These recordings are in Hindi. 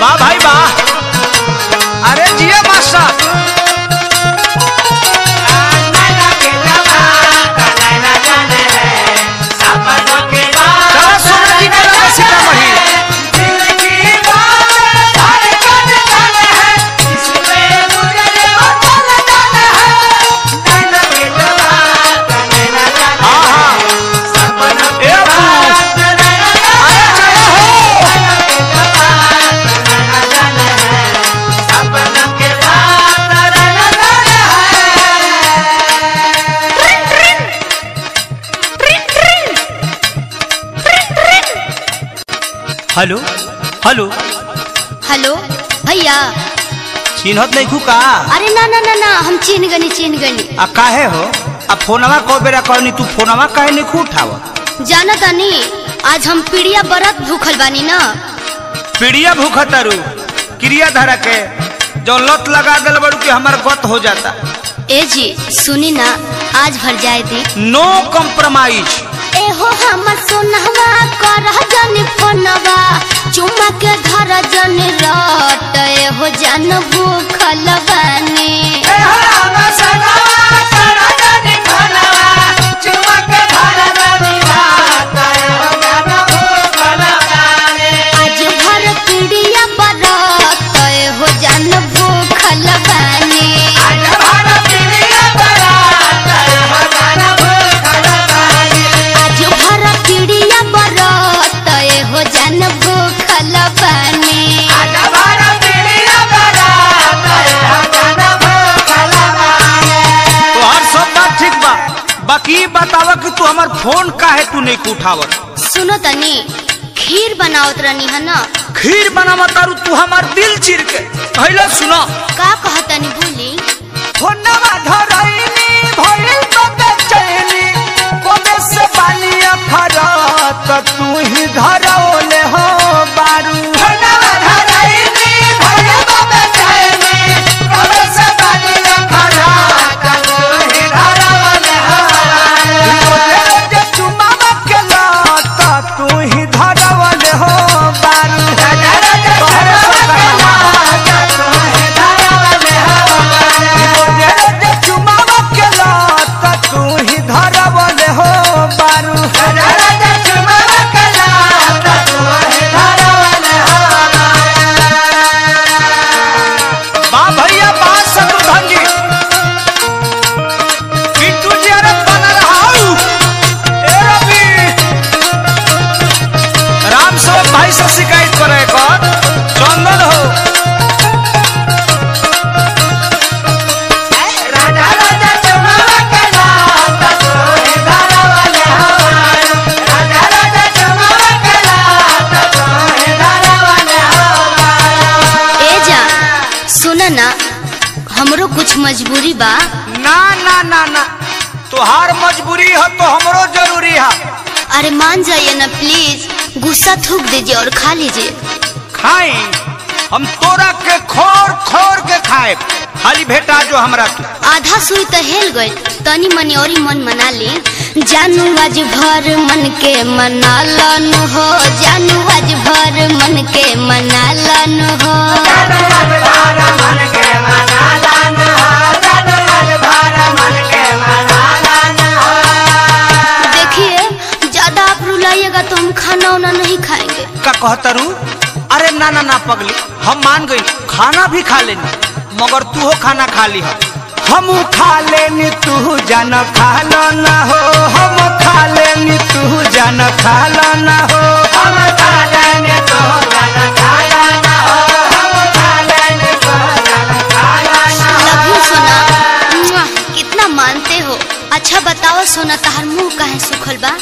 वाह भाई वाह हेलो? हेलो? हेलो? भैया? चिन्हत नहीं का? अरे ना ना ना ना हम चिन्ह गनी चिन्ह गनी आ काहे हो? आ फोनवा को बेरा कहनी तू फोनवा काहे नहीं उठाव जाना तानी आज हम पीड़िया बरत भूखल बानी ना। पीड़िया भूखतरू क्रिया धरा के जो लत लगा दिल बड़ू कि हमार गत हो जाता। ए जी सुनी ना आज भर जाए दी। No compromise. एहो हम सोनहवा करह जानबू फ़ोन काहे तू नहीं उठावत? सुनो तनी खीर बनावत रहनी है ना। खीर बनावा तारू तू हमार दिल चिर के। पहले सुनो। का कहतनी बोली? फोनवा धरैनी भइल तो चैनी कोबे से बानिया फरत तू ही बा। ना ना ना ना। तोहार मजबूरी हो तो हमरो ज़रूरी है। अरे मान जाइए ना प्लीज़ गुस्सा थूक दीजिए और खा लीजिए। खाई हम तोरा के खोर खोर के खाए। खाली भेटा जो हमरा तू। आधा सुई तो हेल गए तनी मनी और मन मना ली। जानू आज भर मन के मना लन हो। जानू आज भर मन के मना लन हो। जानू आज भर देखिए कहतरू अरे ना ना ना पगली हम मान गई खाना भी खा लेनी मगर तू हो खाना खा ली हम खा लेनी तू जान खा लो ना हो। हम खा लेनी तू जान खा लो ना हो। हम खा लेनी तू जान खा लो ना हो। हम खा लेनी तू जान खा लो ना लव यू कितना मानते हो। अच्छा बताओ सोना तहार मुँह काहे सुखल बा?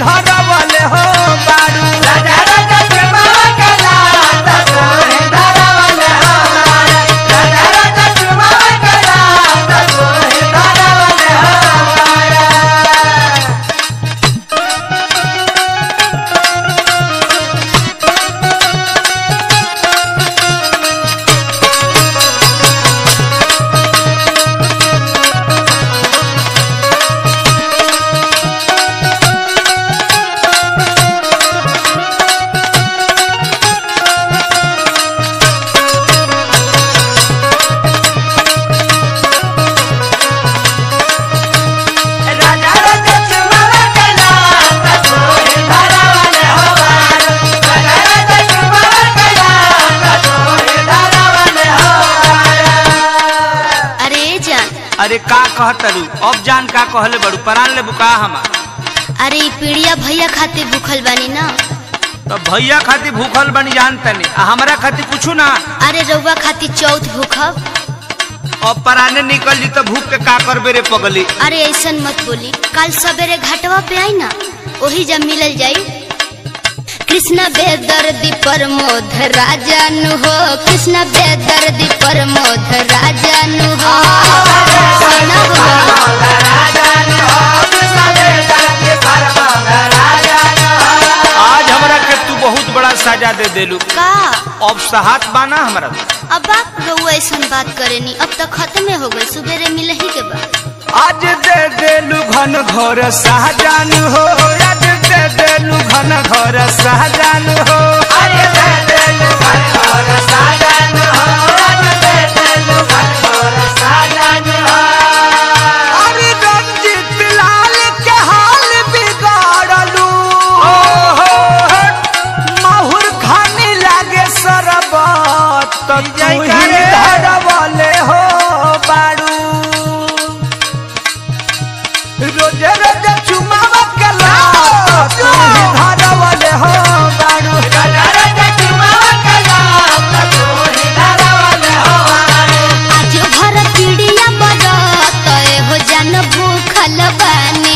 तू अरे का कहतरू अब जान का कहले बड़ू परान ले बुका हमार? अरे पीड़िया भैया खातिर भूखल बनी ना। तो भैया खातिर भूखल बनी जान तनी आ हमरा खातिर पूछू ना? अरे रउआ खातिर चौथ भूखब। अब पराने निकल जी तो भूख के का करबे रे पगली? अरे ऐसन मत बोली कल सवेरे घाटवा पे आई ना वही जब मिलल जाई। कृष्ण बेदर्दी प्रमोद राजन हो। कृष्ण बेदर्दी प्रमोद राजन हो। आज हमरा के तू बहुत बड़ा सजा दे देलू। का? अब सहात बाना हमरा। अब आप रउआ ऐसन बात करेनी अब तक खत्म हो गई सुबेरे मिल ही के बाद। आज दे देलू घन घोर सहजान हो आज दे देलू घन घर सहजान हो। अरे दे देलू घन घर सहजान हो। अरे दे देलू घन घर सहजान हो। अरे रंजीत बिलाल के हाल बिगाड़लू। ओ हो माहुर खाने लागे सरबत तो तू ही धरवले हो बाड़ू। रोज़े रोज चुमावा कला। ಬಲವಾನೆ